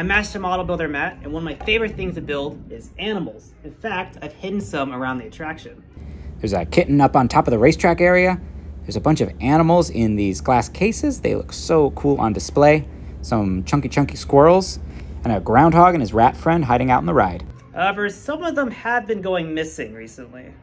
I'm Master Model Builder Matt, and one of my favorite things to build is animals. In fact, I've hidden some around the attraction. There's a kitten up on top of the racetrack area. There's a bunch of animals in these glass cases. They look so cool on display. Some chunky chunky squirrels, and a groundhog and his rat friend hiding out in the ride. However, some of them have been going missing recently.